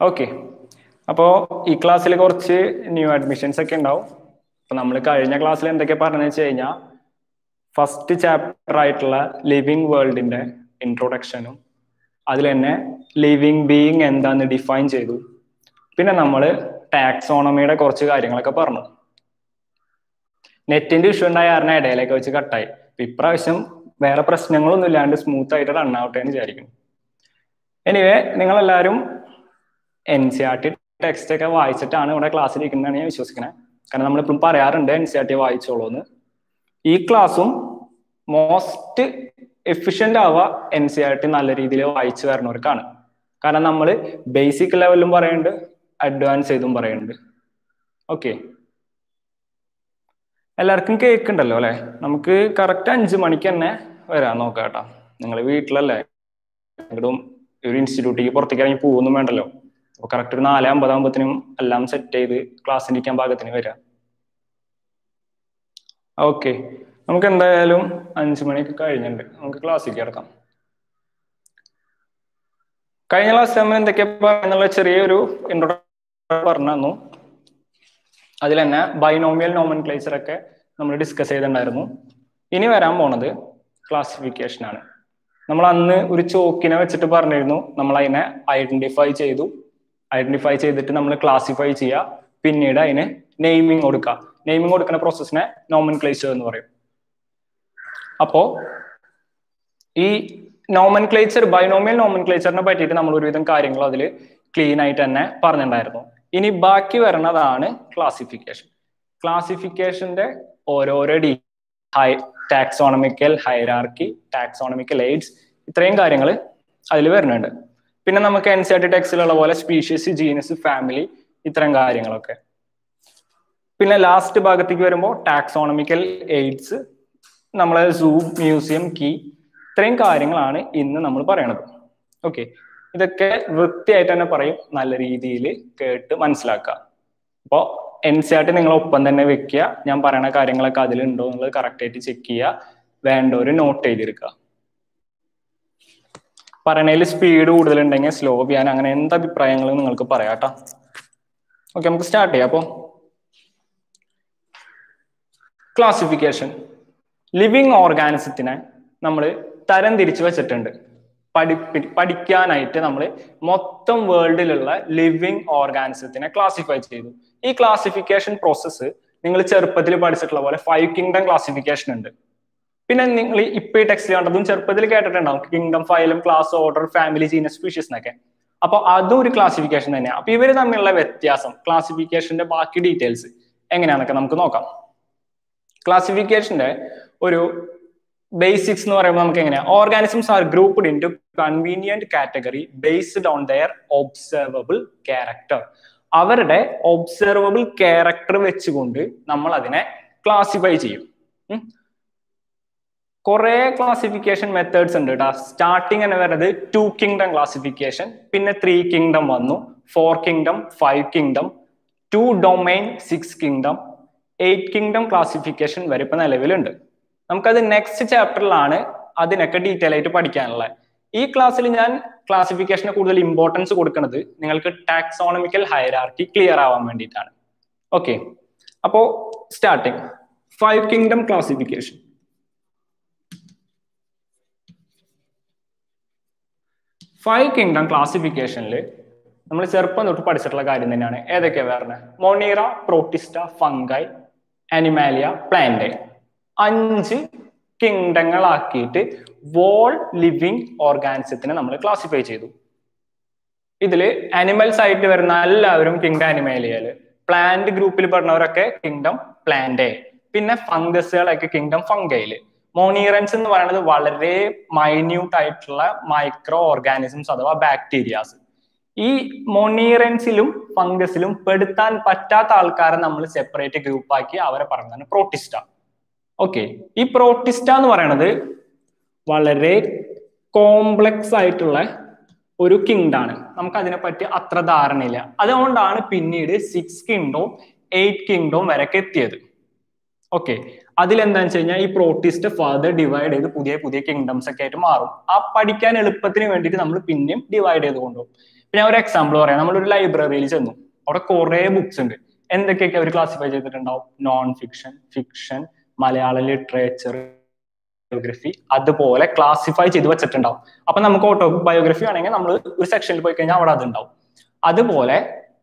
Okay അപ്പോ ഈ ക്ലാസ്സിൽ കുറച്ച് ന്യൂ അഡ്മിഷൻസ് ഒക്കെ ഉണ്ടാവും. അപ്പൊ നമ്മൾ കഴിഞ്ഞ ക്ലാസ്സിൽ എന്തൊക്കെ പറഞ്ഞു വെച്ച് കഴിഞ്ഞാൽ ഫസ്റ്റ് ചാപ്റ്റർ ആയിട്ടുള്ള ലിവിങ് വേൾഡിന്റെ ഇൻട്രൊഡക്ഷനും അതിൽ തന്നെ ലിവിങ് ബീയിങ് എന്താന്ന് ഡിഫൈൻ ചെയ്തു. പിന്നെ നമ്മൾ ടാക്സോണമിയുടെ കുറച്ച് കാര്യങ്ങളൊക്കെ പറഞ്ഞു. നെറ്റിന്റെ ഇഷ്യൂ ഉണ്ടായ കാരണം ഇടയിലേക്ക് വെച്ച് കട്ടായി ഇപ്രാവശ്യം വേറെ പ്രശ്നങ്ങളൊന്നും ഇല്ലാണ്ട് സ്മൂത്ത് ആയിട്ട് റൺ ആവട്ടെ എന്ന് വിചാരിക്കുന്നു. എനിവേ നിങ്ങളെല്ലാവരും N C R T text ഒക്കെ വായിച്ചിട്ടാണ് ഇവിടെ ക്ലാസ്സിൽ ഇരിക്കുന്നതാണ് ഞാൻ വിശ്വസിക്കുന്നത് കാരണം നമ്മളിപ്പോഴും പറയാറുണ്ട് എൻ സി ആർ ടി വായിച്ചോളൂ എന്ന് ഈ ക്ലാസ്സും മോസ്റ്റ് എഫിഷ്യന്റ് ആവുക എൻ സി ആർ ടി നല്ല രീതിയിൽ വായിച്ചു വരണവർക്കാണ്. കാരണം നമ്മൾ ബേസിക് ലെവലിലും പറയുന്നുണ്ട് അഡ്വാൻസ് ചെയ്തും പറയുന്നുണ്ട്. ഓക്കെ എല്ലാവർക്കും കേൾക്കുണ്ടല്ലോ അല്ലേ? നമുക്ക് കറക്റ്റ് അഞ്ച് മണിക്ക് തന്നെ വരാൻ നോക്കാം കേട്ടോ. നിങ്ങൾ വീട്ടിലല്ലേ? ഒരു ഇൻസ്റ്റിറ്റ്യൂട്ടിലേക്ക് പുറത്തേക്ക് ഇറങ്ങി പോകുന്നു വേണ്ടല്ലോ. അപ്പൊ കറക്റ്റ് ഒരു നാല് അമ്പതാകുമ്പത്തിനും എല്ലാം സെറ്റ് ചെയ്ത് ക്ലാസ് ഇരിക്കാൻ ഭാഗത്തിന് വരാം. ഓക്കെ നമുക്ക് എന്തായാലും അഞ്ചു മണിക്ക് കഴിഞ്ഞിട്ടുണ്ട്. നമുക്ക് ക്ലാസ്സിലേക്ക് കിടക്കാം. കഴിഞ്ഞ ക്ലാസ് നമ്മൾ എന്തൊക്കെയാ എന്നുള്ള ചെറിയൊരു ഇൻട്രോഡക്ഷൻ പറഞ്ഞു തന്നു. അതിൽ തന്നെ ബൈനോമിയൽ നോമൻ ഒക്കെ നമ്മൾ ഡിസ്കസ് ചെയ്തിട്ടുണ്ടായിരുന്നു. ഇനി വരാൻ പോണത് ക്ലാസിഫിക്കേഷൻ ആണ്. നമ്മൾ അന്ന് ഒരു ചോക്കിനെ വെച്ചിട്ട് പറഞ്ഞിരുന്നു. നമ്മൾ അതിനെ ഐഡന്റിഫൈ ചെയ്തു. ഐഡന്റിഫൈ ചെയ്തിട്ട് നമ്മൾ ക്ലാസിഫൈ ചെയ്യുക പിന്നീട് അതിന് നെയിമിങ് കൊടുക്കുക നെയിമിങ് കൊടുക്കുന്ന പ്രോസസ്സിനെ നോമൻ ക്ലേച്ചർ എന്ന് പറയും. അപ്പോ ഈ നോമൻ ക്ലേച്ചർ ബൈനോമിയൽ നോമൻ ക്ലേച്ചറിനെ പറ്റിയിട്ട് നമ്മൾ ഒരുവിധം കാര്യങ്ങൾ അതിൽ ക്ലീൻ ആയിട്ട് തന്നെ പറഞ്ഞിട്ടുണ്ടായിരുന്നു. ഇനി ബാക്കി വരുന്നതാണ് ക്ലാസിഫിക്കേഷൻ ക്ലാസിഫിക്കേഷന്റെ ഓരോരോ ഡി ഹൈ ടാക്സോണമിക്കൽ ഹൈറാർക്കി ടാക്സോണമിക്കൽ എയ്ഡ്സ് ഇത്രയും കാര്യങ്ങൾ അതിൽ വരുന്നുണ്ട്. പിന്നെ നമുക്ക് എൻ സി ടി ടെക്സ്റ്റിലുള്ള പോലെ സ്പീഷീസ് ജീനസ് ഫാമിലി ഇത്തരം കാര്യങ്ങളൊക്കെ. പിന്നെ ലാസ്റ്റ് ഭാഗത്തേക്ക് വരുമ്പോൾ ടാക്സോണമിക്കൽ എയ്ഡ്സ് നമ്മളെ സൂ മ്യൂസിയം കീ ഇത്രയും കാര്യങ്ങളാണ് ഇന്ന് നമ്മൾ പറയണത്. ഓക്കെ ഇതൊക്കെ വൃത്തിയായിട്ട് തന്നെ പറയും നല്ല രീതിയിൽ കേട്ട് മനസ്സിലാക്കുക. അപ്പോൾ എൻ സി ആർ ടി നിങ്ങൾ ഒപ്പം തന്നെ വെക്കുക. ഞാൻ പറയുന്ന കാര്യങ്ങളൊക്കെ അതിലുണ്ടോ എന്നുള്ളത് കറക്റ്റായിട്ട് ചെക്ക് ചെയ്യുക. വേണ്ട ഒരു നോട്ട് ചെയ്തെടുക്കുക പറയണതിൽ സ്പീഡ് കൂടുതലുണ്ടെങ്കിൽ സ്ലോ ചെയ്യാൻ അങ്ങനെ എന്ത് അഭിപ്രായങ്ങൾ നിങ്ങൾക്ക് പറയാം കേട്ടോ? ഓക്കെ നമുക്ക് സ്റ്റാർട്ട് ചെയ്യാം. അപ്പോ ക്ലാസിഫിക്കേഷൻ ലിവിങ് ഓർഗാനിസത്തിനെ നമ്മൾ തരം തിരിച്ചു വെച്ചിട്ടുണ്ട്. പഠിപ്പി പഠിക്കാനായിട്ട് നമ്മൾ മൊത്തം വേൾഡിലുള്ള ലിവിങ് ഓർഗാനിസത്തിനെ ക്ലാസിഫൈ ചെയ്തു. ഈ ക്ലാസിഫിക്കേഷൻ പ്രോസസ്സ് നിങ്ങൾ ചെറുപ്പത്തിൽ പഠിച്ചിട്ടുള്ള പോലെ ഫൈവ് കിങ്ഡം ക്ലാസിഫിക്കേഷൻ ഉണ്ട്. പിന്നെ നിങ്ങൾ ഇപ്പൊ ഈ ടെക്സ്റ്റ് കണ്ടതും ചെറുപ്പത്തിൽ കേട്ടിട്ടുണ്ടാവും. കിങ്ഡം ഫയലും class order family genus species എന്നൊക്കെ. അപ്പൊ അതും ഒരു ക്ലാസിഫിക്കേഷൻ തന്നെയാണ് അപ്പൊ ഇവർ തമ്മിലുള്ള വ്യത്യാസം ക്ലാസിഫിക്കേഷന്റെ ബാക്കി ഡീറ്റെയിൽസ് എങ്ങനെയാണെന്നൊക്കെ നമുക്ക് നോക്കാം. ക്ലാസിഫിക്കേഷന്റെ ഒരു ബേസിക്സ് എന്ന് പറയുമ്പോൾ നമുക്ക് എങ്ങനെയാണ് organisms are grouped into convenient category based on their observable character അവരുടെ ഒബ്സർവബിൾ ക്യാരക്ടർ വെച്ചുകൊണ്ട് നമ്മൾ അതിനെ ക്ലാസിഫൈ ചെയ്യും കുറെ ക്ലാസിഫിക്കേഷൻ മെത്തേഡ്സ് ഉണ്ട് കേട്ടോ സ്റ്റാർട്ടിങ് എന്ന് പറയുന്നത് ടു കിങ്ഡം ക്ലാസിഫിക്കേഷൻ പിന്നെ ത്രീ കിങ്ഡം വന്നു. Four kingdom five kingdom two domain six kingdom eight kingdom classification വരെ ഇപ്പൊ നിലവിലുണ്ട്. നമുക്കത് നെക്സ്റ്റ് ചാപ്റ്ററിലാണ് അതിനൊക്കെ ഡീറ്റെയിൽ ആയിട്ട് പഠിക്കാനുള്ളത്. ഈ ക്ലാസ്സിൽ ഞാൻ ക്ലാസിഫിക്കേഷന് കൂടുതൽ ഇമ്പോർട്ടൻസ് കൊടുക്കുന്നത് നിങ്ങൾക്ക് ടാക്സോണമിക്കൽ ഹൈറാർക്കി ക്ലിയർ ആവാൻ വേണ്ടിയിട്ടാണ്. ഓക്കെ അപ്പോ starting five kingdom classification five kingdom ക്ലാസിഫിക്കേഷനിൽ നമ്മൾ ചെറുപ്പം തൊട്ട് പഠിച്ചിട്ടുള്ള കാര്യം തന്നെയാണ്. ഏതൊക്കെയാ വേറെ Monera Protista fungi Animalia plant അഞ്ച് കിങ്ഡങ്ങളാക്കിയിട്ട് വോൾ ലിവിങ് ഓർഗാനിസത്തിനെ നമ്മൾ ക്ലാസിഫൈ ചെയ്തു. ഇതിൽ അനിമൽസ് ആയിട്ട് വരുന്ന എല്ലാവരും കിങ്ഡം അനിമാലിയൽ പ്ലാന്റ് ഗ്രൂപ്പിൽ പെടുന്നവരൊക്കെ കിങ്ഡം പ്ലാന്റേ പിന്നെ ഫംഗസുകളൊക്കെ കിങ്ഡം ഫംഗയിൽ മോണീറൻസ് എന്ന് പറയുന്നത് വളരെ മൈന്യൂട്ട് ആയിട്ടുള്ള മൈക്രോ ഓർഗാനിസംസ് അഥവാ ബാക്ടീരിയാസ് ഈ മോണീറൻസിലും ഫംഗസിലും പെടുത്താൻ പറ്റാത്ത ആൾക്കാരെ നമ്മൾ സെപ്പറേറ്റ് ഗ്രൂപ്പാക്കി അവരെ പറഞ്ഞതാണ് പ്രോട്ടിസ്റ്റ ഓക്കെ ഈ പ്രോട്ടിസ്റ്റ എന്ന് പറയുന്നത് വളരെ കോംപ്ലക്സ് ആയിട്ടുള്ള ഒരു കിങ്ഡാണ് നമുക്ക് അതിനെപ്പറ്റി അത്ര ധാരണയില്ല. അതുകൊണ്ടാണ് പിന്നീട് സിക്സ് കിങ്ഡോം എയ്റ്റ് കിങ്ഡോം വരെ എത്തിയത്. ഓക്കെ അതിലെന്താണെന്ന് വെച്ച് കഴിഞ്ഞാൽ ഈ പ്രോട്ടിസ്റ്റ് ഫർദർ ഡിവൈഡ് ചെയ്ത് പുതിയ പുതിയ കിങ്ഡംസ് ഒക്കെ ആയിട്ട് മാറും. ആ പഠിക്കാൻ എളുപ്പത്തിന് വേണ്ടിയിട്ട് നമ്മൾ പിന്നെയും ഡിവൈഡ് ചെയ്ത് കൊണ്ടുപോകും. പിന്നെ ഒരു എക്സാമ്പിൾ പറയാം. നമ്മളൊരു ലൈബ്രറിയിൽ ചെന്നു. അവിടെ കുറെ ബുക്സ് ഉണ്ട്. എന്തൊക്കെയൊക്കെ അവർ ക്ലാസിഫൈ ചെയ്തിട്ടുണ്ടാവും? Non fiction fiction Malayala literature biography അതുപോലെ ക്ലാസിഫൈ ചെയ്ത് വെച്ചിട്ടുണ്ടാവും. അപ്പൊ നമുക്ക് ഓട്ടോ ബയോഗ്രഫി ആണെങ്കിൽ നമ്മൾ ഒരു സെക്ഷനിൽ പോയി കഴിഞ്ഞാൽ അവിടെ അത് ഉണ്ടാവും അതുപോലെ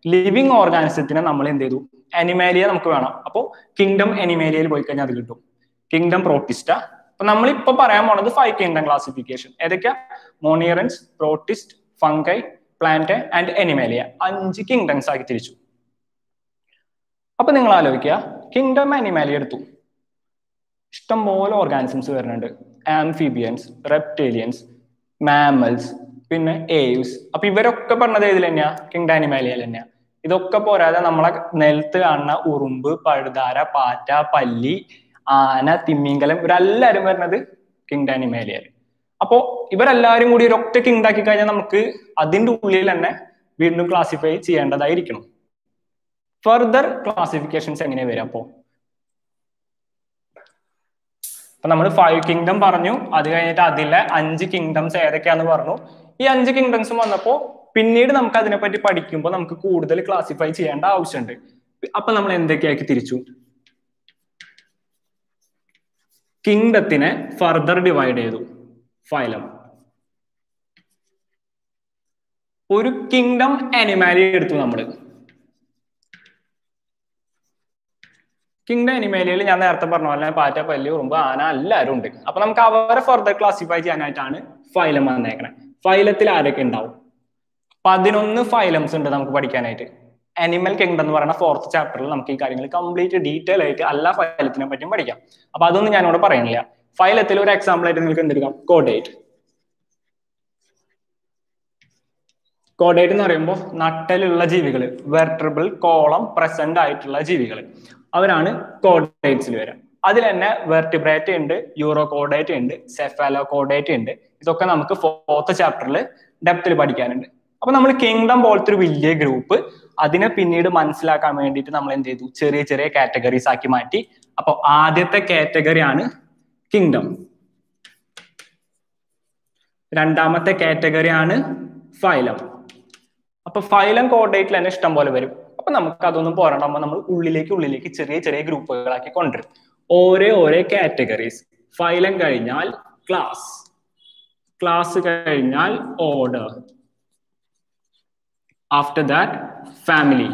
ലിവിങ് ഓർഗാനിസത്തിനെ നമ്മൾ എന്ത് ചെയ്തു? അനിമാലിയ നമുക്ക് വേണം. അപ്പോൾ കിങ്ഡം അനിമാലിയയിൽ പോയി കഴിഞ്ഞാൽ അത് കിട്ടും. കിങ്ഡം പ്രോട്ടിസ്റ്റ അപ്പൊ നമ്മളിപ്പോ പറയാൻ പോണത് ഫൈവ് കിങ്ഡം ക്ലാസിഫിക്കേഷൻ ഏതൊക്കെയാ? Monerans Protist fungi plant and Animalia അഞ്ച് കിങ്ഡംസ് ആക്കി തിരിച്ചു. അപ്പൊ നിങ്ങൾ ആലോചിക്കുക കിങ്ഡം അനിമാലിയ എടുത്തു ഇഷ്ടംപോലെ ഓർഗാനിസംസ് വരുന്നുണ്ട്. ആംഫിബിയൻസ് റെപ്റ്റേലിയൻസ് മാമൽസ് പിന്നെ ഏവ്സ് അപ്പൊ ഇവരൊക്കെ പറഞ്ഞത് ഏതിൽ തന്നെയാ കിങ്ഡം അനിമാലിയയിൽ തന്നെയാ ഇതൊക്കെ പോരാതെ നമ്മളെ നിലത്ത് കാണുന്ന ഉറുമ്പ് പഴുതാര പാറ്റ പല്ലി ആന തിമ്മിങ്കലം ഇവരെല്ലാരും വരുന്നത് കിങ്ഡം മേലെയാണ് അപ്പോ ഇവരെല്ലാരും കൂടി ഒരു ഒറ്റ കിങ് ആക്കി കഴിഞ്ഞാൽ നമുക്ക് അതിന്റെ ഉള്ളിൽ തന്നെ വീണ്ടും ക്ലാസിഫൈ ചെയ്യേണ്ടതായിരിക്കണം. ഫർദർ ക്ലാസിഫിക്കേഷൻസ് എങ്ങനെ വരും അപ്പോ? അപ്പൊ നമ്മൾ ഫൈവ് കിങ്ഡം പറഞ്ഞു. അത് കഴിഞ്ഞിട്ട് അതിലെ അഞ്ച് കിങ്ഡംസ് ഏതൊക്കെയാന്ന് പറഞ്ഞു. ഈ അഞ്ച് കിങ്ഡംസും വന്നപ്പോ പിന്നീട് നമുക്ക് അതിനെപ്പറ്റി പഠിക്കുമ്പോൾ നമുക്ക് കൂടുതൽ ക്ലാസിഫൈ ചെയ്യേണ്ട ആവശ്യമുണ്ട് അപ്പൊ നമ്മൾ എന്തൊക്കെയാക്കി തിരിച്ചു? കിങ്ഡത്തിനെ ഫർദർ ഡിവൈഡ് ചെയ്തു. ഫൈലം. ഒരു കിങ്ഡം അനിമാലി എടുത്തു നമ്മൾ കിങ്ഡം അനിമേലിയയിൽ ഞാൻ നേരത്തെ പറഞ്ഞ പോലെ പാറ്റ പല്ലി ഉറുമ്പ് ആന എല്ലാവരും ഉണ്ട്. അപ്പൊ നമുക്ക് അവരെ ഫർദർ ക്ലാസിഫൈ ചെയ്യാനായിട്ടാണ് ഫൈലം വന്നേക്കണേ. ഫൈലത്തിൽ ആരൊക്കെ ഉണ്ടാവും? പതിനൊന്ന് ഫൈലംസ് ഉണ്ട് നമുക്ക് പഠിക്കാനായിട്ട്. അനിമൽ കിങ്ഡം എന്ന് പറയുന്ന ഫോർത്ത് ചാപ്റ്ററിൽ നമുക്ക് ഈ കാര്യങ്ങൾ കംപ്ലീറ്റ് ഡീറ്റെയിൽ ആയിട്ട് എല്ലാ ഫൈലത്തിനെ പറ്റിയും പഠിക്കാം. അപ്പൊ അതൊന്നും ഞാനിവിടെ പറയുന്നില്ല. ഫൈലത്തിൽ ഒരു എക്സാമ്പിൾ ആയിട്ട് നിങ്ങൾക്ക് എന്തെടുക്കാം? കോഡേറ്റ് കോഡേറ്റ് എന്ന് പറയുമ്പോൾ നട്ടലുള്ള ജീവികൾ വെർട്ടബിൾ കോളം പ്രസന്റ് ആയിട്ടുള്ള ജീവികൾ. അവരാണ് കോഡേറ്റ്സിൽ വരാം. അതിൽ തന്നെ വെർട്ടിബ്രേറ്റ് ഉണ്ട് യൂറോ കോഡേറ്റ് ഉണ്ട് സെഫാലോ കോഡേറ്റ് ഉണ്ട്. ഇതൊക്കെ നമുക്ക് ഫോർത്ത് ചാപ്റ്ററിൽ ഡെപ്തിൽ പഠിക്കാനുണ്ട്. അപ്പൊ നമ്മൾ കിങ്ഡം പോലത്തെ ഒരു വലിയ ഗ്രൂപ്പ് അതിനെ പിന്നീട് മനസ്സിലാക്കാൻ വേണ്ടിയിട്ട് നമ്മൾ എന്ത് ചെയ്തു? ചെറിയ ചെറിയ കാറ്റഗറീസ് ആക്കി മാറ്റി. അപ്പൊ ആദ്യത്തെ കാറ്റഗറി ആണ് കിങ്ഡം. രണ്ടാമത്തെ കാറ്റഗറി ആണ് ഫൈലം. അപ്പൊ ഫൈലം കോർഡേറ്റിൽ തന്നെ ഇഷ്ടം പോലെ വരും. അപ്പൊ നമുക്ക് അതൊന്നും പോരാണ്ടാകുമ്പോൾ നമ്മൾ ഉള്ളിലേക്ക് ഉള്ളിലേക്ക് ചെറിയ ചെറിയ ഗ്രൂപ്പുകളാക്കി കൊണ്ടുവരും. ഓരോ ഓരോ കാറ്റഗറീസ് ഫൈലം കഴിഞ്ഞാൽ ക്ലാസ് ക്ലാസ് കഴിഞ്ഞാൽ order after that family.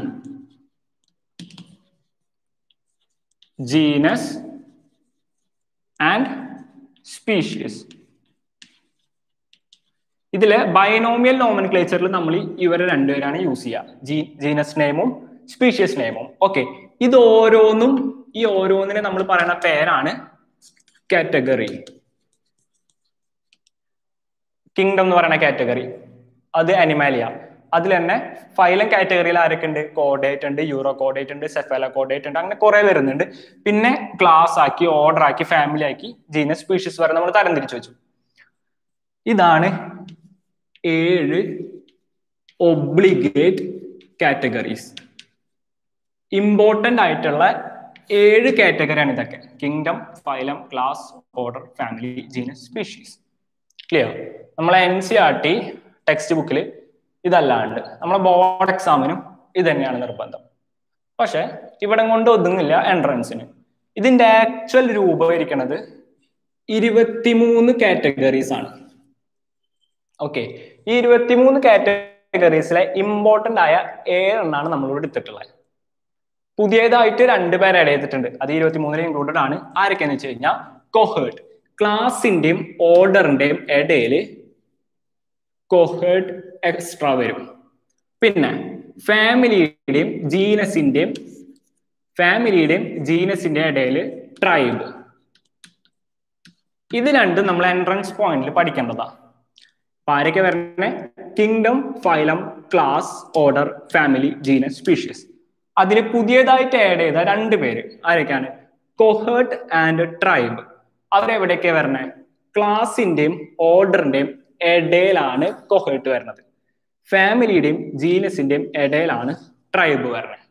Genus and species. ഇതിലെ ബൈനോമിയൽ നോമൻക്ലേച്ചറിൽ നമ്മൾ ഇവരെ രണ്ടുപേരാണ് യൂസ് ചെയ്യുക ജീനസ് നെയിമും സ്പീഷ്യസ് നെയിമും ഓക്കെ ഇത് ഓരോന്നും ഈ ഓരോന്നിനെ നമ്മൾ പറയുന്ന പേരാണ് കാറ്റഗറി കിങ്ഡം എന്ന് പറയുന്ന കാറ്റഗറി അത് അനിമാലിയ അതിൽ തന്നെ ഫൈലം കാറ്റഗറിയിൽ ആരൊക്കെ ഉണ്ട് കോഡേറ്റ് ഉണ്ട് യൂറോ കോഡേറ്റ് ഉണ്ട് സെഫല കോഡേറ്റ് ഉണ്ട് അങ്ങനെ കുറെ വരുന്നുണ്ട്. പിന്നെ ക്ലാസ് ആക്കി ഓർഡർ ആക്കി ഫാമിലി ആക്കി ജീനസ് സ്പീഷീസ് വരെ നമ്മൾ തരംതിരിച്ചു വെച്ചു. ഇതാണ് ഏഴ് ഒബ്ലിഗേറ്റ് കാറ്റഗറീസ് ഇമ്പോർട്ടന്റ് ആയിട്ടുള്ള ഏഴ് കാറ്റഗറിയാണ് ഇതൊക്കെ. Kingdom phylum class order family genus species clear നമ്മളെ N C R T text ബുക്കിൽ ഇതല്ലാണ്ട്. നമ്മളെ ബോർഡ് എക്സാമിനും ഇത് തന്നെയാണ് നിർബന്ധം. പക്ഷെ ഇവിടെ കൊണ്ട് ഒതുങ്ങില്ല എൻട്രൻസിന് ഇതിന്റെ ആക്ച്വൽ രൂപീകരിക്കുന്നത് ഇരുപത്തിമൂന്ന് കാറ്റഗറീസ് ആണ്. ഓക്കെ ഈ ഇരുപത്തിമൂന്ന് കാറ്റഗറീസിലെ ഇമ്പോർട്ടന്റ് ആയ ഏഴെണ്ണാണ് നമ്മളിവിടെ എടുത്തിട്ടുള്ളത്. പുതിയതായിട്ട് രണ്ട് പേര് ആഡ് ചെയ്തിട്ടുണ്ട്. അത് ഇരുപത്തിമൂന്നിൽ ഇൻക്ലൂഡഡ് ആണ്. ആരൊക്കെയെന്ന് വെച്ച് കഴിഞ്ഞാൽ കൊഹേർട്ട് ക്ലാസിന്റെയും ഓർഡറിന്റെയും ഇടയിൽ കൊഹേർട്ട് എക്സ്ട്രാ വരും. പിന്നെ ഫാമിലിയുടെയും ജീനസിന്റെയും ഫാമിലിയുടെയും ജീനസിന്റെ ഇടയിൽ ട്രൈബ് ഇത് രണ്ടും നമ്മൾ എൻട്രൻസ് പോയിന്റിൽ പഠിക്കേണ്ടതാ. അപ്പൊ ആരൊക്കെ വരണേ? Kingdom phylum class order family genus species അതിൽ പുതിയതായിട്ട് ആഡ് ചെയ്ത രണ്ട് പേര് ആരൊക്കെയാണ്? കൊഹേർട്ട് ആൻഡ് ട്രൈബ് അവരെവിടെയൊക്കെ വരണേ? ക്ലാസിന്റെയും ഓർഡറിന്റെയും ഇടയിലാണ് കൊഹേട്ട് വരുന്നത്. ഫാമിലിയുടെയും ജീനസിന്റെയും ഇടയിലാണ് ട്രൈബ് വരുന്നത്.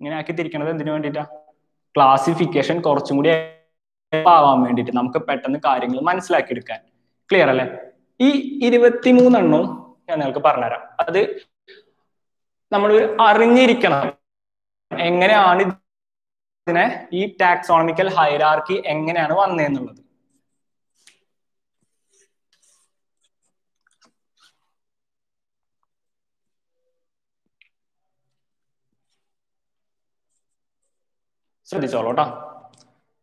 ഇങ്ങനെ ആക്കി തിരിക്കണത് എന്തിനു വേണ്ടിയിട്ടാ? ക്ലാസിഫിക്കേഷൻ കുറച്ചും കൂടി ആവാൻ വേണ്ടിയിട്ട് നമുക്ക് പെട്ടെന്ന് കാര്യങ്ങൾ മനസ്സിലാക്കി എടുക്കാൻ ക്ലിയർ അല്ലേ? ഈ ഇരുപത്തിമൂന്നെണ്ണവും ഞാൻ നിങ്ങൾക്ക് പറഞ്ഞുതരാം. അത് നമ്മൾ അറിഞ്ഞിരിക്കണം. എങ്ങനെയാണ് ഇതിനെ ഈ ടാക്സോണമിക്കൽ ഹൈറാർക്കി എങ്ങനെയാണ് വന്നതെന്നുള്ളത്. ശ്രദ്ധിച്ചോളൂ കേട്ടോ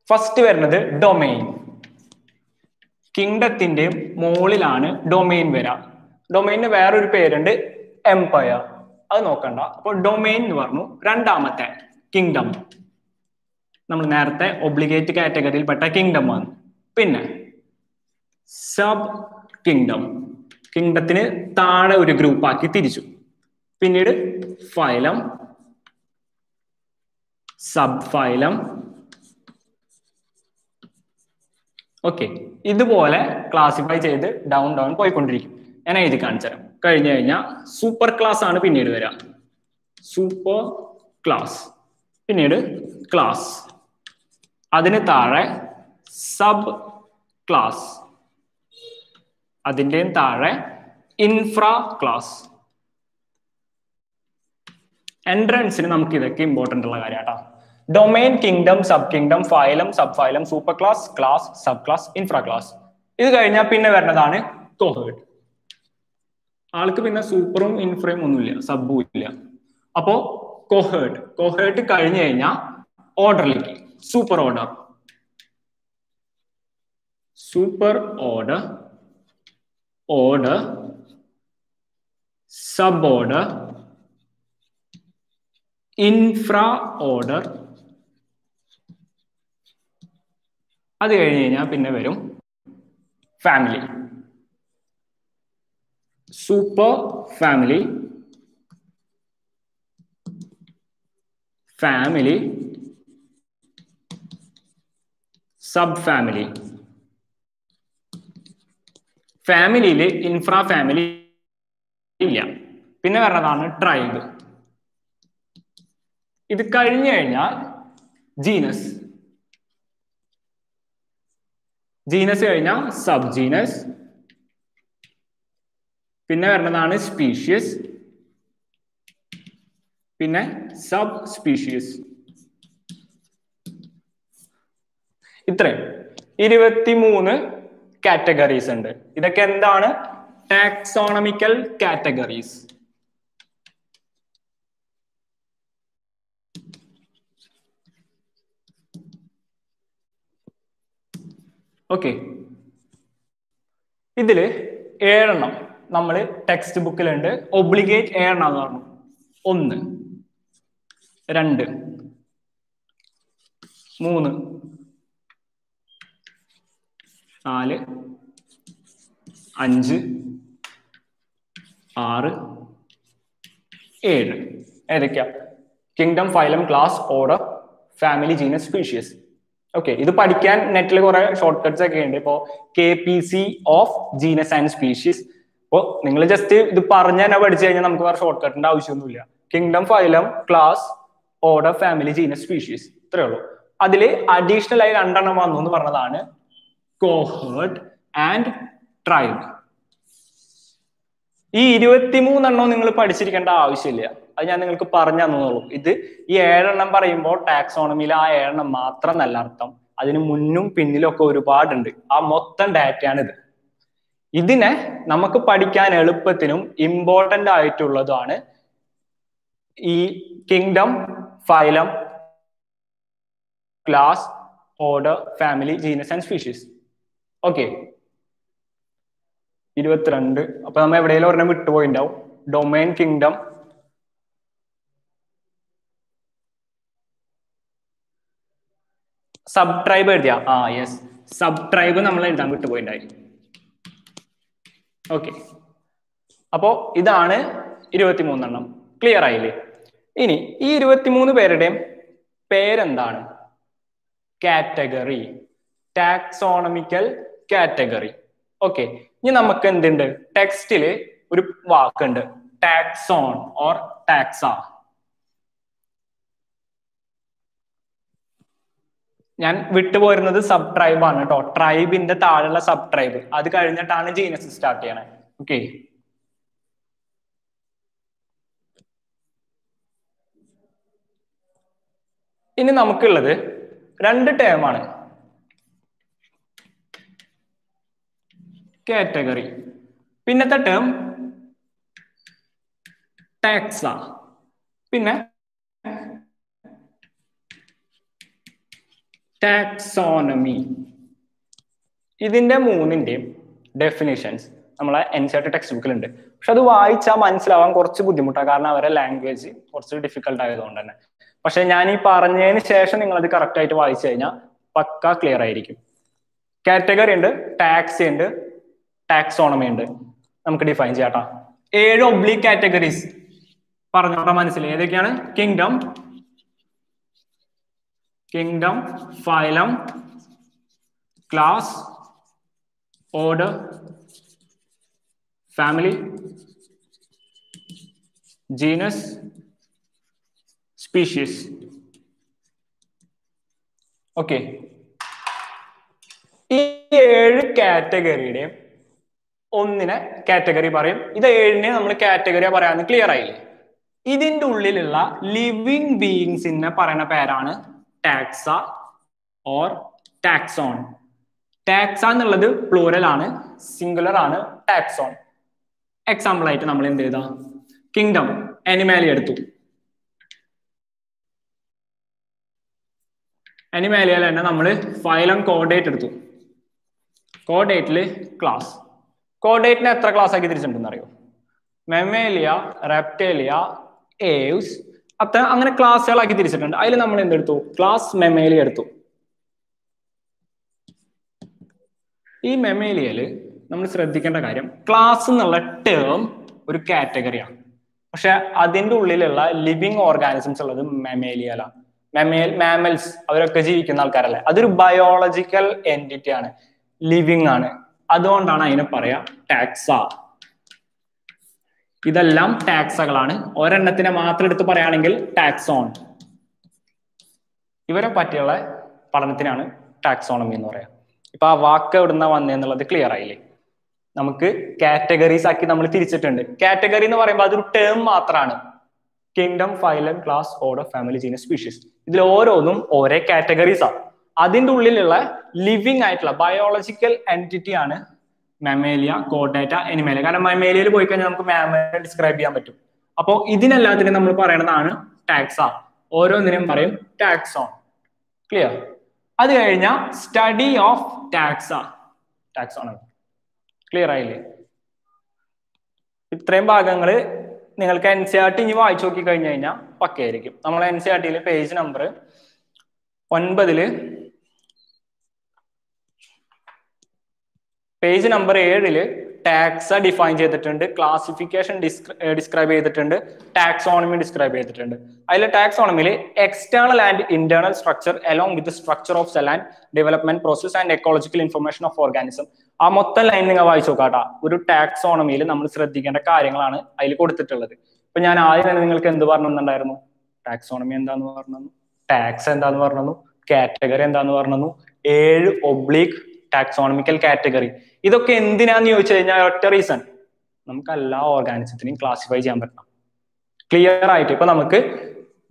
ഫസ്റ്റ് വരുന്നത് ഡൊമെയിൻ കിങ്ഡത്തിന്റെ മുകളിലാണ് ഡൊമെയിൻ വരിക ഡൊമെയിന് വേറൊരു പേരുണ്ട് എംപയർ അത് നോക്കണ്ട. അപ്പൊ ഡൊമെയിൻ എന്ന് പറഞ്ഞു രണ്ടാമത്തെ കിങ്ഡം നമ്മൾ നേരത്തെ ഒബ്ലിഗേറ്റ് കാറ്റഗറിയിൽപ്പെട്ട കിങ്ഡം ആണ്. പിന്നെ സബ് കിങ്ഡം കിങ്ഡത്തിന് താഴെ ഒരു ഗ്രൂപ്പാക്കി തിരിച്ചു. പിന്നീട് ഫൈലം സബ് ഫൈലം ഓക്കെ ഇതുപോലെ ക്ലാസിഫൈ ചെയ്ത് ഡൗൺ ഡൗൺ പോയിക്കൊണ്ടിരിക്കും. ഞാൻ എഴുതി കാണിച്ചുതരാം കഴിഞ്ഞു കഴിഞ്ഞാൽ സൂപ്പർ ക്ലാസ് ആണ് പിന്നീട് വരാം. സൂപ്പർ ക്ലാസ് പിന്നീട് ക്ലാസ് അതിന് താഴെ സബ് ക്ലാസ് അതിന്റെയും താഴെ ഇൻഫ്രാ ക്ലാസ് എൻട്രൻസിന് നമുക്ക് ഇതൊക്കെ ഇമ്പോർട്ടന്റ് ഉള്ള കാര്യം കേട്ടോ domain kingdom sub kingdom phylum sub phylum super class class sub class infra class ഇത് കഴിഞ്ഞാൽ പിന്നെ വരുന്നതാണ് കോഹേഡ് ആൾക്ക് പിന്നെ സൂപ്പറും ഇൻഫ്രയും ഒന്നുമില്ല സബും ഇല്ല. അപ്പോ കോഹേർട്ട് കോഹേർട്ട് കഴിഞ്ഞു കഴിഞ്ഞാൽ ഓർഡറിലേക്ക് super order super order order sub order infra order അത് കഴിഞ്ഞ് കഴിഞ്ഞാൽ പിന്നെ വരും family super family family sub family ഫാമിലിയിൽ ഇൻഫ്രാ ഫാമിലി ഇല്ല. പിന്നെ വരണതാണ് ട്രൈബ് ഇത് കഴിഞ്ഞു കഴിഞ്ഞാൽ ജീനസ് ജീനസ് കഴിഞ്ഞാൽ സബ് ജീനസ് പിന്നെ വരുന്നതാണ് സ്പീഷ്യസ് പിന്നെ സബ് സ്പീഷ്യസ് ഇത്രയും ഇരുപത്തിമൂന്ന് കാറ്റഗറീസ് ഉണ്ട്. ഇതൊക്കെ എന്താണ്? ടാക്സോണമിക്കൽ കാറ്റഗറീസ് ഓക്കെ ഇതിൽ ഏഴെണ്ണം നമ്മൾ ടെക്സ്റ്റ് ബുക്കിലുണ്ട് ഒബ്ലിഗേറ്റ് ഏഴെണ്ണം എന്ന് പറഞ്ഞു. ഒന്ന് രണ്ട് മൂന്ന് നാല് അഞ്ച് ആറ് ഏഴ്. ഏതൊക്കെയാ? Kingdom phylum class order family genus species okay ഇത് പഠിക്കാൻ നെറ്റിൽ കുറെ ഷോർട്ട് കട്ട്സ് ഒക്കെ ഉണ്ട് ഇപ്പോ K P C of genus and species ഇപ്പോ നിങ്ങൾ ജസ്റ്റ് ഇത് പറഞ്ഞ് തന്നെ പഠിച്ചു കഴിഞ്ഞാൽ നമുക്ക് വേറെ ഷോർട്ട് കട്ടിന്റെ ആവശ്യമൊന്നുമില്ല kingdom phylum class order family genus species ഇത്രേ ഉള്ളൂ. അതിൽ അഡീഷണൽ ആയി രണ്ടെണ്ണം വന്നു എന്ന് പറഞ്ഞതാണ് കോഹേർട്ട് ആൻഡ് ട്രൈബ് ഈ ഇരുപത്തിമൂന്നെണ്ണോ നിങ്ങൾ പഠിച്ചിരിക്കേണ്ട ആവശ്യമില്ല. അത് ഞാൻ നിങ്ങൾക്ക് പറഞ്ഞു തന്നോളൂ. ഇത് ഈ ഏഴെണ്ണം പറയുമ്പോൾ ടാക്സോണമിയിൽ ആ ഏഴെണ്ണം മാത്രം നല്ല അർത്ഥം. അതിന് മുന്നും പിന്നിലൊക്കെ ഒരുപാടുണ്ട്. ആ മൊത്തം ഡാറ്റയാണ് ഇത് ഇതിനെ നമുക്ക് പഠിക്കാൻ എളുപ്പത്തിനും ഇമ്പോർട്ടന്റ് ആയിട്ടുള്ളതാണ് ഈ kingdom phylum class order family genus and species okay ഇരുപത്തിരണ്ട്. അപ്പൊ നമ്മൾ എവിടെയെങ്കിലും ഒരെണ്ണം വിട്ടുപോയിണ്ടാവും ഡൊമൈൻ കിങ്ഡം സബ് ട്രൈബ് എഴുതിയ? ആ യെസ് സബ് ട്രൈബ് നമ്മൾ എഴുതാൻ വിട്ടുപോയിണ്ടായി ഓക്കെ അപ്പോ ഇതാണ് ഇരുപത്തിമൂന്നെണ്ണം. ക്ലിയർ ആയില്ലേ? ഇനി ഈ ഇരുപത്തിമൂന്ന് പേരുടെയും പേരെന്താണ്? കാറ്റഗറി ടാക്സോണമിക്കൽ കാറ്റഗറി ഓക്കെ ഇനി നമുക്ക് എന്തുണ്ട്? ടെക്സ്റ്റിൽ ഒരു വാക്കുണ്ട്. ടാക്സോൺ ഓർ ടാക്സ ഞാൻ വിട്ടുപോയിരുന്നത് സബ് ട്രൈബ് ആണ് കേട്ടോ ട്രൈബിന്റെ താഴെയുള്ള സബ് ട്രൈബ് അത് കഴിഞ്ഞിട്ടാണ് ജീനസ് സ്റ്റാർട്ട് ചെയ്യണേ. ഓക്കെ ഇനി നമുക്കുള്ളത് രണ്ട് ടേം ആണ്. കാറ്റഗറി പിന്നത്തെ ടേം ടാക്സ പിന്നെ ടാക്സോണമി ഇതിന്റെ മൂന്നിന്റെയും ഡെഫിനിഷൻസ് നമ്മളെ എൻ സി ആർ ഉണ്ട് ടെക്സ്റ്റ് ബുക്കിലുണ്ട് പക്ഷെ അത് വായിച്ചാൽ മനസ്സിലാവാൻ കുറച്ച് ബുദ്ധിമുട്ടാണ് കാരണം അവരുടെ ലാംഗ്വേജ് കുറച്ച് ഡിഫിക്കൽട്ട് ആയതുകൊണ്ട് തന്നെ. പക്ഷെ ഞാൻ ഈ പറഞ്ഞതിന് ശേഷം നിങ്ങൾ അത് കറക്റ്റ് ആയിട്ട് വായിച്ചു കഴിഞ്ഞാൽ പക്ക ക്ലിയർ ആയിരിക്കും. കാറ്റഗറി ഉണ്ട് ടാക്സി ഉണ്ട് ടാക്സോണമി ഉണ്ട്. നമുക്ക് ഡിഫൈൻ ചെയ്യാം ഏഴ് ഒബ്ലിക് കാറ്റഗറീസ് പറഞ്ഞോട്ടെ മനസ്സിൽ. ഏതൊക്കെയാണ്? Kingdom kingdom phylum class order family genus species okay ഈ ഏഴ് കാറ്റഗറിയുടെയും ഒന്നിനെ കാറ്റഗറി പറയും. ഇത് ഏഴിനെ നമ്മൾ കാറ്റഗറിയാ പറയാന്ന് ക്ലിയർ ആയില്ലേ? ഇതിന്റെ ഉള്ളിലുള്ള ലിവിങ് ബീയിങ്സിനെ പറയുന്ന പേരാണ് ടാക്സ ഓർ ടാക്സോൺ ടാക്സ എന്നുള്ളത് പ്ലൂറൽ ആണ് സിംഗുലർ ആണ് ടാക്സോൺ എക്സാമ്പിൾ ആയിട്ട് നമ്മൾ എന്ത് ചെയ്താ? കിങ്ഡം അനിമാലി എടുത്തു. അനിമാലിയയിൽ തന്നെ നമ്മൾ ഫൈലം കോഡേറ്റ് എടുത്തു. കോഡേറ്റിൽ ക്ലാസ് കോഡേറ്റിനെ എത്ര ക്ലാസ് ആക്കി തിരിച്ചിട്ടുണ്ടെന്ന് അറിയോ? മെമേലിയ റെപ്റ്റേലിയ ഏവ്സ് അത്ര അങ്ങനെ ക്ലാസ്സുകളാക്കി തിരിച്ചിട്ടുണ്ട്. അതിൽ നമ്മൾ എന്തെടുത്തു? ക്ലാസ് മെമേലിയ എടുത്തു. ഈ മെമേലിയയിൽ നമ്മൾ ശ്രദ്ധിക്കേണ്ട കാര്യം ക്ലാസ് എന്നുള്ള ടേം ഒരു കാറ്റഗറിയാണ് പക്ഷെ അതിന്റെ ഉള്ളിലുള്ള ലിവിങ് ഓർഗാനിസംസ് ഉള്ളത് മെമേലിയലാണ് മെമേൽ മാമൽസ് അവരൊക്കെ ജീവിക്കുന്ന ആൾക്കാരല്ലേ. അതൊരു ബയോളജിക്കൽ എന്റിറ്റി ആണ്. ലിവിങ് ആണ്. അതുകൊണ്ടാണ് അതിനെ പറയാ ടാക്സ ഇതെല്ലാം ടാക്സകളാണ് ഒരെണ്ണത്തിനെ മാത്രം എടുത്ത് പറയുകയാണെങ്കിൽ ടാക്സോൺ ഇവരെ പറ്റിയുള്ള പഠനത്തിനാണ് ടാക്സോണമി എന്ന് പറയാം. ഇപ്പൊ ആ വാക്ക് എവിടുന്ന വന്നേന്നുള്ളത് ക്ലിയർ ആയില്ലേ? നമുക്ക് കാറ്റഗറീസ് ആക്കി നമ്മൾ തിരിച്ചിട്ടുണ്ട്. കാറ്റഗറി എന്ന് പറയുമ്പോൾ അതൊരു ടേം മാത്രമാണ് kingdom phylum class order family genus species ഇതിൽ ഓരോന്നും ഓരോ കാറ്റഗറീസ് ആണ് അതിന്റെ ഉള്ളിലുള്ള ലിവിങ് ആയിട്ടുള്ള ബയോളജിക്കൽ എന്റിറ്റി ആണ് മെമേലിയ കോഡേറ്റ എനിമേലിയ കാരണം മെമേലിയയിൽ പോയി കഴിഞ്ഞാൽ നമുക്ക് മാമേലിയ ഡിസ്ക്രൈബ് ചെയ്യാൻ പറ്റും. അപ്പോൾ ഇതിനെല്ലാത്തിനും നമ്മൾ പറയുന്നതാണ് ടാക്സ ഓരോന്നിനും പറയും ടാക്സോൺ ക്ലിയർ അത് കഴിഞ്ഞാൽ study of taxa taxon clear ആയില്ലേ? ഇത്രയും ഭാഗങ്ങൾ നിങ്ങൾക്ക് എൻ സി ആർ ടി ഇനി വായിച്ചു നോക്കി കഴിഞ്ഞു കഴിഞ്ഞാൽ പക്കയായിരിക്കും. നമ്മൾ എൻ സി ആർ ടിയിൽ പേജ് നമ്പർ ഒൻപതിൽ പേജ് നമ്പർ ഏഴിൽ ടാക്സ ഡിഫൈൻ ചെയ്തിട്ടുണ്ട് ക്ലാസിഫിക്കേഷൻ ഡിസ്ക്രൈബ് ചെയ്തിട്ടുണ്ട് ടാക്സോണമി ഡിസ്ക്രൈബ് ചെയ്തിട്ടുണ്ട്. അതിൽ ടാക്സോണമിയിൽ external and internal structure along with structure of cell and development process and ecological information of organism ആ മൊത്തം ലൈൻ നിങ്ങൾ വായിച്ചു നോക്കാട്ടാ ഒരു ടാക്സോണമിയിൽ നമ്മൾ ശ്രദ്ധിക്കേണ്ട കാര്യങ്ങളാണ് അതിൽ കൊടുത്തിട്ടുള്ളത്. ഇപ്പൊ ഞാൻ ആദ്യം തന്നെ നിങ്ങൾക്ക് എന്ത് പറഞ്ഞിട്ടുണ്ടായിരുന്നു ടാക്സോണമി എന്താന്ന് പറഞ്ഞു ടാക്സ് എന്താന്ന് പറഞ്ഞു കാറ്റഗറി എന്താന്ന് പറഞ്ഞു ഏഴ് ഒബ്ലീക് ടാക്സോണമിക്കൽ കാറ്റഗറി ഇതൊക്കെ എന്തിനാന്ന് ചോദിച്ചു കഴിഞ്ഞാൽ ഒറ്റ റീസൺ നമുക്ക് എല്ലാ ഓർഗാനിസത്തിനെയും ക്ലാസിഫൈ ചെയ്യാൻ പറ്റണം. ക്ലിയർ ആയിട്ട് ഇപ്പൊ നമുക്ക്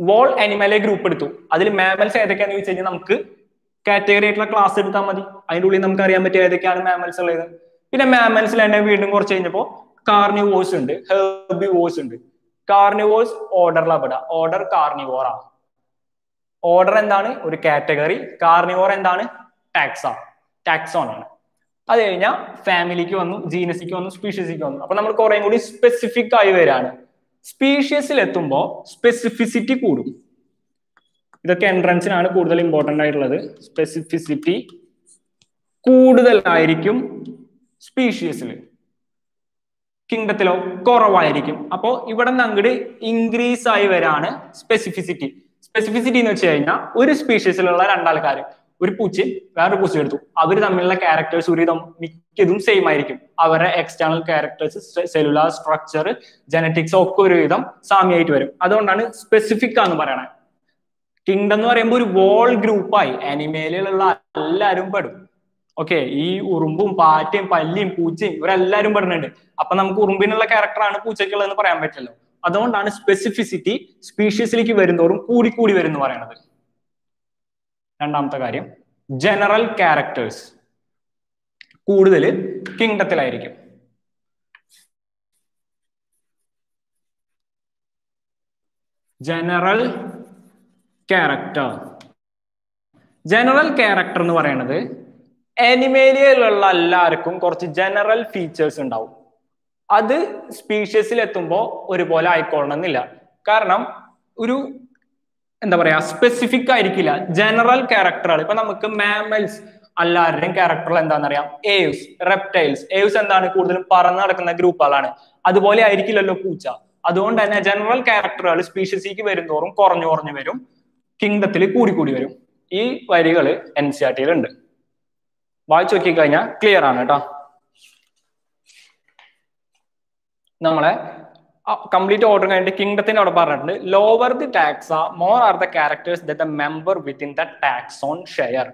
വോൾ അനിമലെ ഗ്രൂപ്പ് എടുത്തു. അതിൽ മാമൽസ് ഏതൊക്കെയാന്ന് ചോദിച്ചു കഴിഞ്ഞാൽ നമുക്ക് കാറ്റഗറി ആയിട്ടുള്ള ക്ലാസ് എടുത്താൽ മതി. അതിന്റെ ഉള്ളിൽ നമുക്ക് അറിയാൻ പറ്റിയ ഏതൊക്കെയാണ് മാമൽസ് ഉള്ളത്. പിന്നെ മാമൽസിൽ തന്നെ വീണ്ടും കുറച്ച് കഴിഞ്ഞപ്പോൾ കാർണിവോഴ്സ് ഉണ്ട് ഹെർബിവോസ് ഉണ്ട്. കാർണിവോഴ്സ് ഓർഡർ പെടുക. ഓർഡർ കാർണിവോറ ഓർഡർ എന്താണ്? ഒരു കാറ്റഗറി കാർണിവോർ എന്താണ്? ടാക്സ ടാക്സോൺ ആണ്. അത് കഴിഞ്ഞാൽ ഫാമിലിക്ക് വന്നു ജീനസിക്ക് വന്നു സ്പീഷ്യസിക്ക് വന്നു. അപ്പൊ നമ്മൾ കുറേ കൂടി സ്പെസിഫിക് ആയി വരാണ്. സ്പീഷ്യസിൽ എത്തുമ്പോൾ സ്പെസിഫിസിറ്റി കൂടും. ഇതൊക്കെ എൻട്രൻസിനാണ് കൂടുതൽ ഇമ്പോർട്ടന്റ് ആയിട്ടുള്ളത്. സ്പെസിഫിസിറ്റി കൂടുതലായിരിക്കും സ്പീഷ്യസിൽ കിങ്ഡത്തിലോ കുറവായിരിക്കും. അപ്പോൾ ഇവിടെ നിന്ന് അങ്ങോട്ട് ഇൻക്രീസ് ആയി വരാണ് സ്പെസിഫിസിറ്റി സ്പെസിഫിസിറ്റി എന്ന് വെച്ച് കഴിഞ്ഞാൽ ഒരു സ്പീഷ്യസിലുള്ള രണ്ടാൾക്കാർ ഒരു പൂച്ചയും വേറൊരു പൂച്ച എടുത്തു. അവർ തമ്മിലുള്ള ക്യാരക്ടേഴ്സ് ഒരുവിധം മിക്കതും സെയിം ആയിരിക്കും. അവരുടെ external characters cellular structure genetics ഒക്കെ ഒരുവിധം സാമ്യമായിട്ട് വരും. അതുകൊണ്ടാണ് സ്പെസിഫിക് ആന്ന് പറയണത്. കിങ്ഡം എന്ന് പറയുമ്പോൾ ഒരു വോൾ ഗ്രൂപ്പായി അനിമേലിലുള്ള എല്ലാവരും പെടും. ഓക്കെ ഈ ഉറുമ്പും പാറ്റയും പല്ലിയും പൂച്ചയും ഇവരെല്ലാവരും പെടുന്നുണ്ട്. അപ്പൊ നമുക്ക് ഉറുമ്പിനുള്ള ക്യാരക്ടറാണ് പൂച്ചയ്ക്കുള്ളതെന്ന് പറയാൻ പറ്റില്ല അതുകൊണ്ടാണ് സ്പെസിഫിസിറ്റി സ്പീഷീസിലേക്ക് വരുന്നോറും കൂടി കൂടി വരും എന്ന് പറയുന്നത് രണ്ടാമത്തെ കാര്യം ജനറൽ ക്യാരക്ടേഴ്സ് കൂടുതൽ കിങ്ഡത്തിലായിരിക്കും ജനറൽ ക്യാരക്ടർ ജനറൽ ക്യാരക്ടർ എന്ന് പറയുന്നത് എനിമേലിയയിലുള്ള എല്ലാവർക്കും കുറച്ച് ജനറൽ ഫീച്ചേഴ്സ് ഉണ്ടാവും. അത് സ്പീഷ്യസിൽ എത്തുമ്പോൾ ഒരുപോലെ ആയിക്കൊള്ളണമെന്നില്ല. കാരണം ഒരു എന്താ പറയാ സ്പെസിഫിക് ആയിരിക്കില്ല. ജനറൽ ക്യാരക്ടറുകൾ ഇപ്പൊ നമുക്ക് മാമൽസ് എല്ലാവരുടെയും ക്യാരക്ടർ എന്താണെന്നറിയാം ഏവ്സ് റെപ്റ്റൈൽസ് ഏവ്സ് എന്താണ്? കൂടുതലും പറന്ന് നടക്കുന്ന ഗ്രൂപ്പുകളാണ് അതുപോലെ ആയിരിക്കില്ലല്ലോ പൂച്ച. അതുകൊണ്ട് തന്നെ ജനറൽ ക്യാരക്ടറുകൾ സ്പീഷ്യസിക്ക് വരുന്നോറും കുറഞ്ഞു കുറഞ്ഞു വരും. കിങ്ഡത്തിൽ കൂടി കൂടി വരും. ഈ വരികൾ എൻ സി ആർ ടിയിലുണ്ട് വായിച്ചു നോക്കി കഴിഞ്ഞാൽ ക്ലിയർ ആണ് കേട്ടോ. നമ്മളെ കംപ്ലീറ്റ് ഓർഡർ കഴിഞ്ഞിട്ട് കിങ്ഡത്തിന്റെ അവിടെ പറഞ്ഞിട്ടുണ്ട് lower the taxa more are the characters the member within the taxon share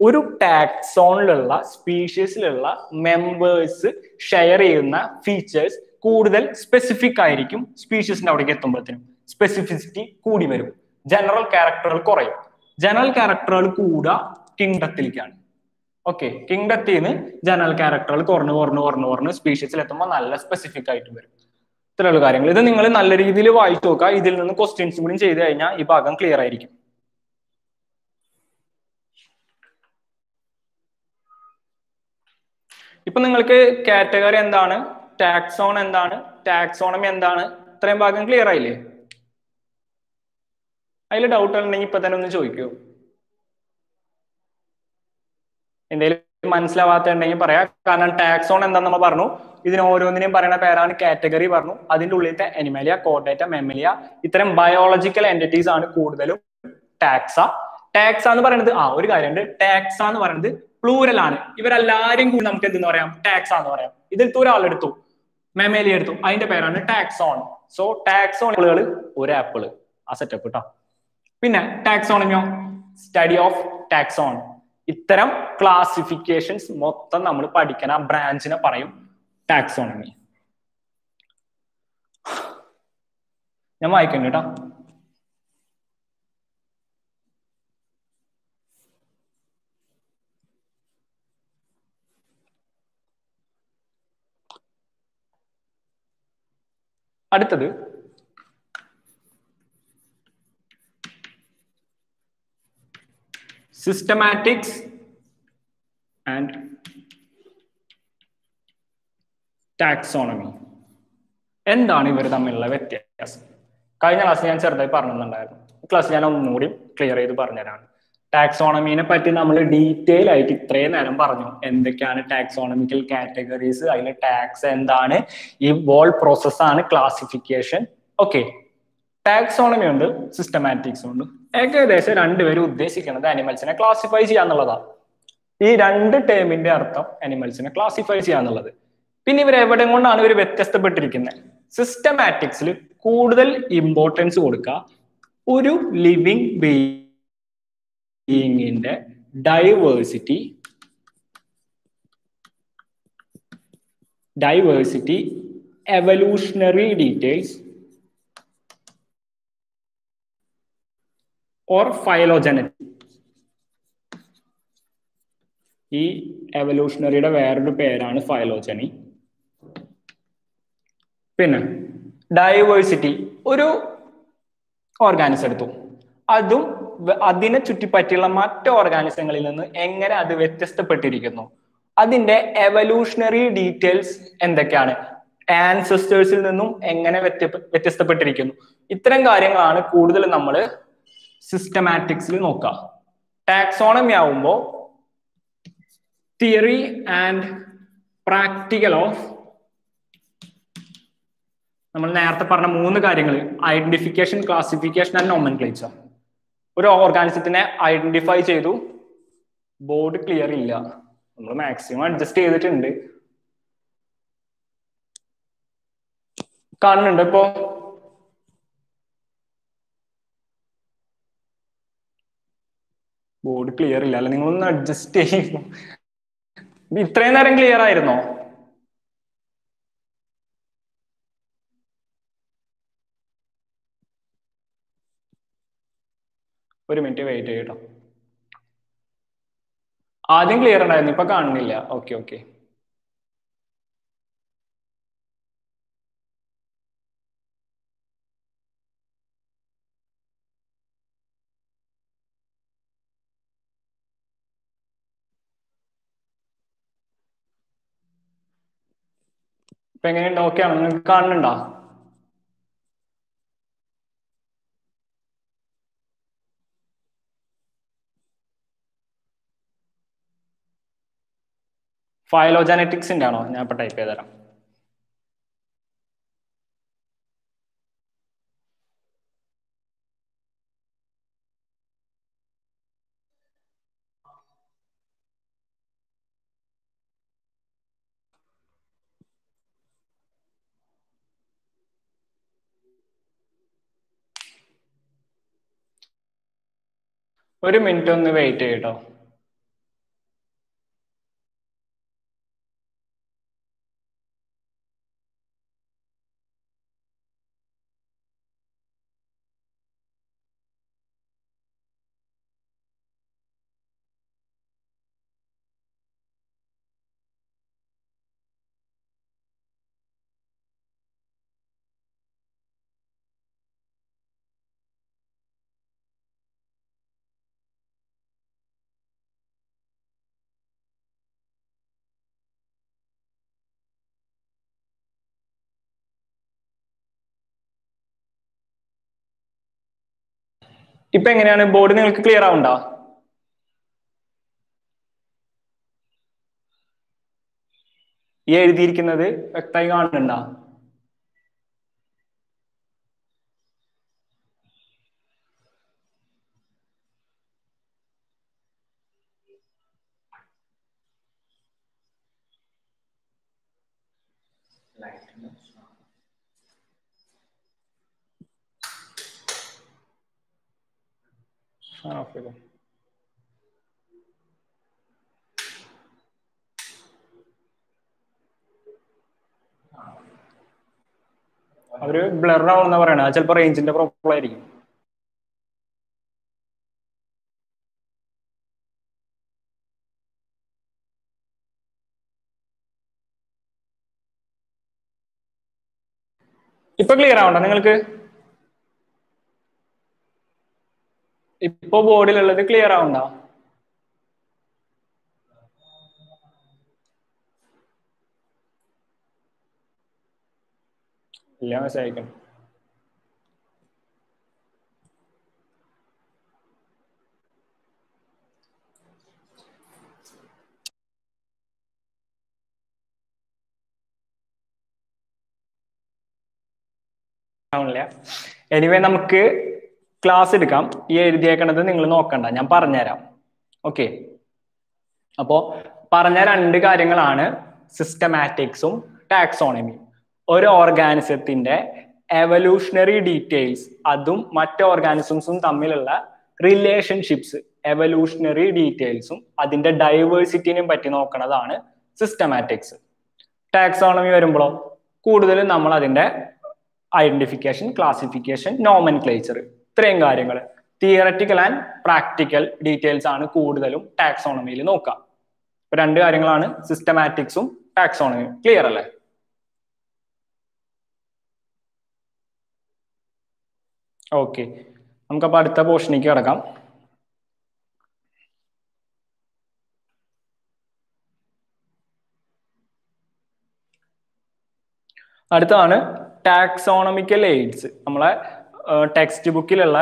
ഒരു ടാക്സോണിലുള്ള സ്പീഷീസിലുള്ള മെമ്പേഴ്സ് ഷെയർ ചെയ്യുന്ന ഫീച്ചേഴ്സ് കൂടുതൽ സ്പെസിഫിക് ആയിരിക്കും സ്പീഷീസിന്റെ അവിടേക്ക് എത്തുമ്പോഴത്തേനും. സ്പെസിഫിസിറ്റി കൂടി വരും. ജനറൽ ക്യാരക്ടറുകൾ കുറയും. ജനറൽ ക്യാരക്ടറുകൾ കൂടുക കിങ്ഡത്തിലേക്കാണ് ഓക്കെ കിങ്ഡത്തിൽ നിന്ന് ജനറൽ ക്യാരക്ടറുകൾ കുറഞ്ഞു കുറഞ്ഞു കുറഞ്ഞു കുറഞ്ഞ് സ്പീഷീസിൽ എത്തുമ്പോൾ നല്ല സ്പെസിഫിക് ആയിട്ട് വരും. ഇത്രയുള്ള കാര്യങ്ങൾ. ഇത് നിങ്ങൾ നല്ല രീതിയിൽ വായിച്ചു നോക്കുക. ഇതിൽ നിന്ന് ക്വസ്റ്റ്യൻസ് കൂടി ചെയ്ത് കഴിഞ്ഞാൽ ഈ ഭാഗം ക്ലിയർ ആയിരിക്കും. ഇപ്പൊ നിങ്ങൾക്ക് കാറ്റഗറി എന്താണ്? ടാക്സോൺ എന്താണ്? ടാക്സോണമി എന്താണ്? ഇത്രയും ഭാഗം ക്ലിയർ ആയില്ലേ? അതിൽ ഡൗട്ട് ഉണ്ടെങ്കിൽ ഇപ്പൊ തന്നെ ഒന്ന് ചോദിക്കൂ. എന്തെങ്കിലും മനസ്സിലാവാത്ത ഉണ്ടെങ്കിൽ പറയാം. കാരണം ടാക്സോൺ എന്താന്ന് നമ്മൾ പറഞ്ഞു. ഇതിന് ഓരോന്നിനെയും പറയുന്ന പേരാണ് കാറ്റഗറി പറഞ്ഞു. അതിന്റെ ഉള്ളിലത്തെ എനിമലിയ കോട്ടേറ്റ മെമ്മലിയ ഇത്തരം ബയോളജിക്കൽ എന്റിറ്റീസ് ആണ് കൂടുതലും ടാക്സ ടാക്സ എന്ന് പറയുന്നത് ആ ഒരു കാര്യമുണ്ട്. ടാക്സ എന്ന് പറയുന്നത് പ്ലൂരൽ ആണ്. ഇവരെല്ലാരും കൂടി നമുക്ക് എന്തെന്ന് പറയാം? ടാക്സ എന്ന് പറയാം. ഇതിൽ ഒരാളെടുത്തു മെമേലി എടുത്തു. അതിന്റെ പേരാണ് ടാക്സോൺ സോ ടാക്സോണുകൾ ഒരു ആപ്പിൾ ആ സെറ്റപ്പ് കേട്ടോ പിന്നെ ടാക്സോണമിയോ സ്റ്റഡി ഓഫ് ടാക്സോൺ ഇത്തരം ക്ലാസിഫിക്കേഷൻസ് മൊത്തം നമ്മൾ പഠിക്കണ. ബ്രാഞ്ചിനെ പറയും ടാക്സോണമി ഞാൻ വായിക്കുന്നു കേട്ടോ അടുത്തത് സിസ്റ്റമാറ്റിക്സ് and ടാക്സോണമി എന്താണ് ഇവർ തമ്മിലുള്ള വ്യത്യാസം? കഴിഞ്ഞ ക്ലാസ് ഞാൻ ചെറുതായി പറഞ്ഞിട്ടുണ്ടായിരുന്നു. ക്ലാസ് ഞാൻ ഒന്നുകൂടി ക്ലിയർ ചെയ്ത് പറഞ്ഞുതരാണ് ടാക്സോണമീനെ പറ്റി നമ്മൾ ഡീറ്റെയിൽ ആയിട്ട് ഇത്രയും നേരം പറഞ്ഞു. എന്തൊക്കെയാണ് ടാക്സോണമിക്കൽ കാറ്റഗറീസ് അതിലെ ടാക്സ് എന്താണ്? ഈ വോൾ പ്രോസസ്സാണ് ക്ലാസിഫിക്കേഷൻ ഓക്കെ ടാക്സോണമി ഉണ്ട് സിസ്റ്റമാറ്റിക്സ് ഉണ്ട്. ഏകദേശം രണ്ടുപേരും ഉദ്ദേശിക്കുന്നത് അനിമൽസിനെ ക്ലാസിഫൈ ചെയ്യാന്നുള്ളതാണ് ഈ രണ്ട് ടേമിന്റെ അർത്ഥം അനിമൽസിനെ ക്ലാസിഫൈ ചെയ്യാന്നുള്ളത് പിന്നെ ഇവർ എവിടെ കൊണ്ടാണ് ഇവർ വ്യത്യസ്തപ്പെട്ടിരിക്കുന്നത് സിസ്റ്റമാറ്റിക്സിൽ കൂടുതൽ ഇമ്പോർട്ടൻസ് കൊടുക്കുക ഒരു living ബീയിങ്ങിന്റെ diversity diversity evolutionary details or phylogenetic. ഈ എവല്യൂഷണറിയുടെ വേറൊരു പേരാണ് ഫയലോജനി പിന്നെ ഡൈവേഴ്സിറ്റി ഒരു ഓർഗാനിസം എടുത്തു. അതും അതിനെ ചുറ്റിപ്പറ്റിയുള്ള മറ്റ് ഓർഗാനിസങ്ങളിൽ നിന്ന് എങ്ങനെ അത് വ്യത്യസ്തപ്പെട്ടിരിക്കുന്നു? അതിന്റെ എവല്യൂഷണറി ഡീറ്റെയിൽസ് എന്തൊക്കെയാണ്? ആൻസിസ്റ്റേഴ്സിൽ നിന്നും എങ്ങനെ വ്യത്യ വ്യത്യസ്തപ്പെട്ടിരിക്കുന്നു? ഇത്തരം കാര്യങ്ങളാണ് കൂടുതൽ നമ്മൾ സിസ്റ്റമാറ്റിക്സിൽ നോക്കാം. ടാക്സോണമി ആവുമ്പോൾ തിയറി ആൻഡ് പ്രാക്ടിക്കൽ ഓഫ് നമ്മൾ നേരത്തെ പറഞ്ഞ മൂന്ന് കാര്യങ്ങൾ identification classification and nomenclature ഒരു ഓർഗാനിസത്തിനെ ഐഡന്റിഫൈ ചെയ്തു. ബോർഡ് ക്ലിയർ ഇല്ല. നമ്മൾ മാക്സിമം അഡ്ജസ്റ്റ് ചെയ്തിട്ടുണ്ട്. കാണുന്നുണ്ട് ഇപ്പോ ബോർഡ് ക്ലിയർ ഇല്ല. അല്ല നിങ്ങളൊന്ന് അഡ്ജസ്റ്റ് ചെയ്യും ഇത്രയും നേരം ക്ലിയർ ആയിരുന്നോ? ഒരു മിനിറ്റ് വെയിറ്റ് ചെയ്യട്ടോ ആദ്യം ക്ലിയർ ഉണ്ടായിരുന്നു ഇപ്പൊ കാണുന്നില്ല. ഓക്കെ ഓക്കെ ഇപ്പൊ എങ്ങനെയുണ്ട്? ഓക്കെ ആണോ? നിങ്ങൾക്ക് കാണുന്നുണ്ടോ? ഫയലോജനറ്റിക്സിന്റെ ആണോ? ഞാൻ ഇപ്പൊ ടൈപ്പ് ചെയ്തുതരാം ഒരു മിനിറ്റ് ഒന്ന് വെയിറ്റ് ചെയ്യട്ടോ. ഇപ്പൊ എങ്ങനെയാണ്? ബോർഡ് നിങ്ങൾക്ക് ക്ലിയർ ആവുണ്ടോ ഈ എഴുതിയിരിക്കുന്നത് വ്യക്തമായി കാണുന്നുണ്ടോ? ഫാൻ foi bom. അവർ ബ്ലർ ആവുന്ന പറയണ. ചിലപ്പോ റേഞ്ചിന്റെ പ്രോബ്ലം ആയിരിക്കും. ഇപ്പൊ ക്ലിയർ ആവണ്ട നിങ്ങൾക്ക്? ഇപ്പൊ ബോർഡിലുള്ളത് ക്ലിയർ ആവണ്ട ഇല്ല എനിവേ നമുക്ക് ക്ലാസ് എടുക്കാം. ഈ എഴുതിയേക്കണത് നിങ്ങൾ നോക്കണ്ട. ഞാൻ പറഞ്ഞുതരാം. ഓക്കെ അപ്പോ പറഞ്ഞ രണ്ട് കാര്യങ്ങളാണ് സിസ്റ്റമാറ്റിക്സും ടാക്സോണമിയും ഒരു ഓർഗാനിസത്തിന്റെ എവല്യൂഷണറി ഡീറ്റെയിൽസ് അതും മറ്റ് ഓർഗാനിസംസും തമ്മിലുള്ള റിലേഷൻഷിപ്സ് എവല്യൂഷണറി ഡീറ്റെയിൽസും അതിന്റെ ഡൈവേഴ്സിറ്റിനെയും പറ്റി നോക്കുന്നതാണ് സിസ്റ്റമാറ്റിക്സ് ടാക്സോണമി വരുമ്പോഴോ കൂടുതലും നമ്മൾ അതിന്റെ ഐഡന്റിഫിക്കേഷൻ ക്ലാസിഫിക്കേഷൻ നോമൻ ഇത്രയും കാര്യങ്ങൾ. തിയററ്റിക്കൽ ആൻഡ് പ്രാക്ടിക്കൽ ഡീറ്റെയിൽസ് ആണ് കൂടുതലും ടാക്സോണമിയിൽ നോക്കുക. ഇപ്പൊ രണ്ട് കാര്യങ്ങളാണ് സിസ്റ്റമാറ്റിക്സും ടാക്സോണമിയും ക്ലിയർ അല്ലേ? ഓക്കെ നമുക്കപ്പോൾ അടുത്ത പോർഷനിലേക്ക് കിടക്കാം. അടുത്താണ് ടാക്സോണമിക്കൽ എയ്ഡ്സ് നമ്മളെ ടെക്സ്റ്റ് ബുക്കിലുള്ള